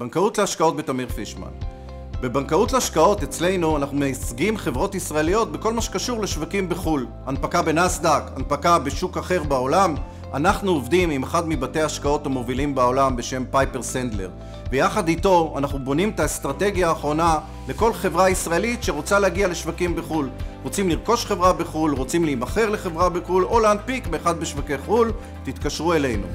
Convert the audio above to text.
בנקאות להשקעות בתמיר פישמן. בבנקאות להשקעות אצלנו אנחנו מייצגים חברות ישראליות בכל מה שקשור לשווקים בחו"ל. הנפקה בנסדק, הנפקה בשוק אחר בעולם. אנחנו עובדים עם אחד מבתי ההשקעות המובילים בעולם בשם פייפר סנדלר. ויחד איתו אנחנו בונים את האסטרטגיה האחרונה לכל חברה ישראלית שרוצה להגיע לשווקים בחו"ל. רוצים לרכוש חברה בחו"ל, רוצים להימכר לחברה בחו"ל או להנפיק באחד בשווקי חו"ל, תתקשרו אלינו.